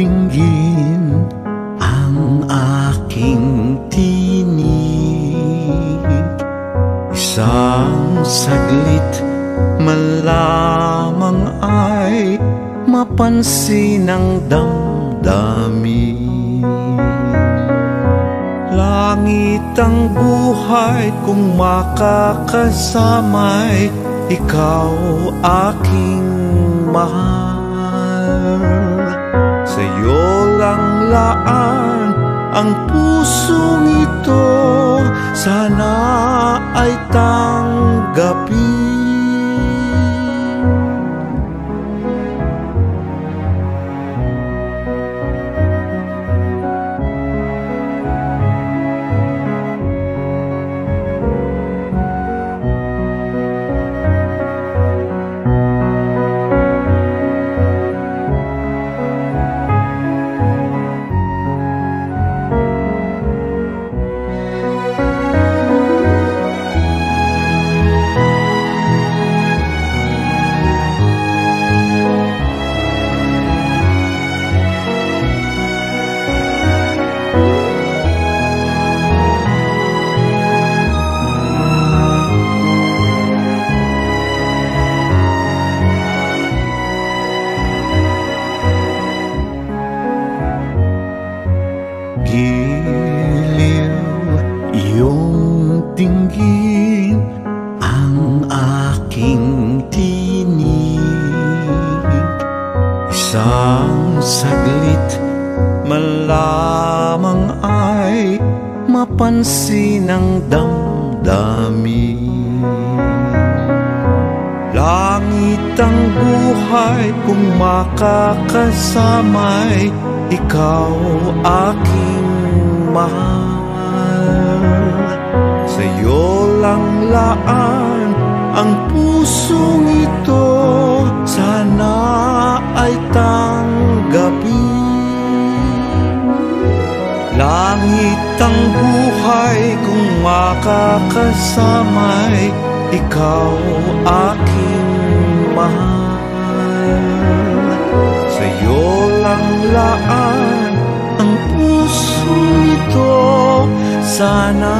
tingin ang aking tinig. Isang saglit malamang ay mapansin ang damdamin. Langit ang buhay kung makakasama'y ikaw aking mahal. Sa'yo lang laan ang pusong ito. Sana ay tanggapin iyong tinggin ang aking tinig. Isang saglit man lamang ay mapansin ang damdamin. Langit ang buhay kung makakasamay Ikaw aking mahal Sa'yo lang laan. Ang pusong ito Sana ay tanggapin. Langit ang buhay kung makakasamay Ikaw aking mahal. Sa'yo lang laan ang puso ito Sana